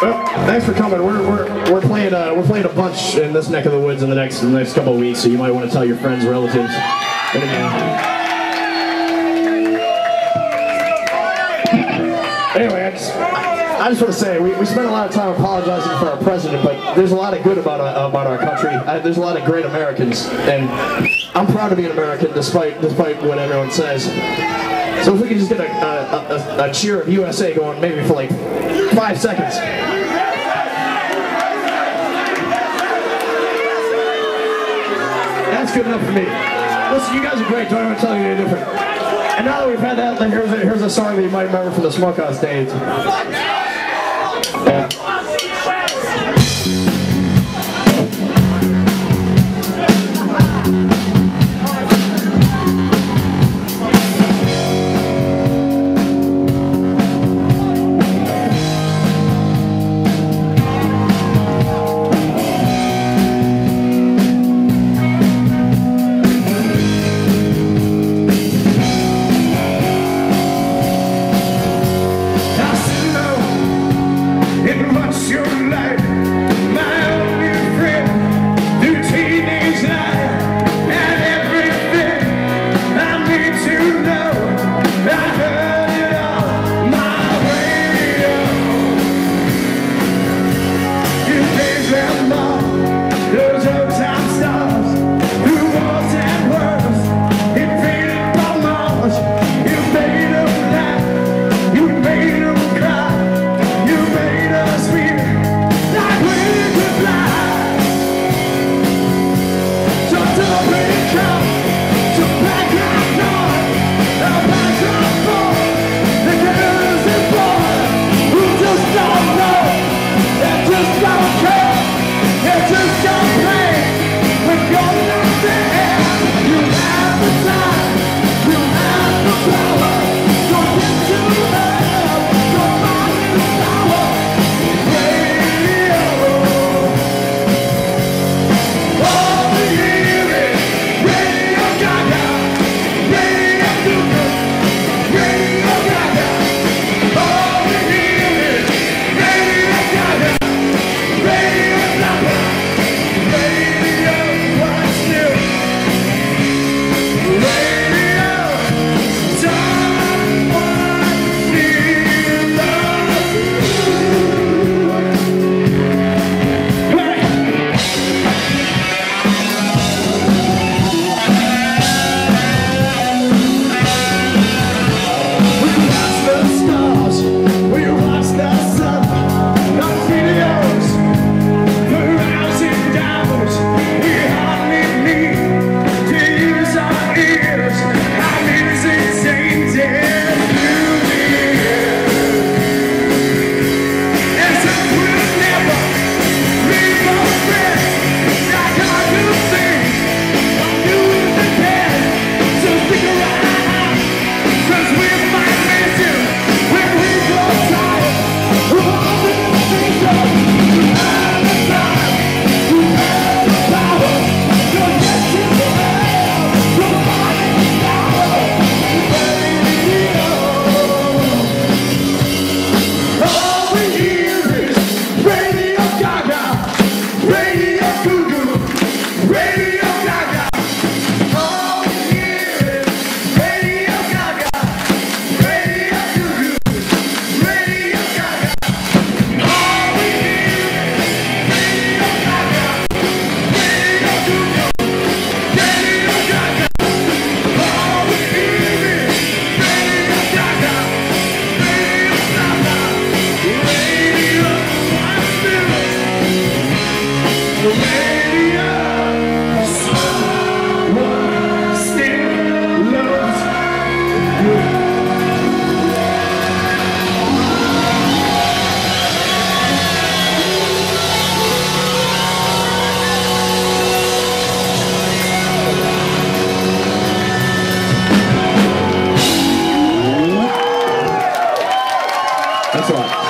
Thanks for coming. We're, we're, we're playing uh, we're playing a bunch in this neck of the woods in the next in the next couple of weeks, so you might want to tell your friends, relatives. Anyway, I just, I just want to say we, we spent a lot of time apologizing for our president, but there's a lot of good about uh, about our country. Uh, there's a lot of great Americans, and I'm proud to be an American, despite despite what everyone says. So if we could just get a, a, a, a cheer of USA going, maybe for like five seconds. That's good enough for me. Listen, you guys are great. Don't even tell you any different. And now that we've had that, then here's a, here's a song that you might remember from the Smokehouse days. Yeah. Excellent.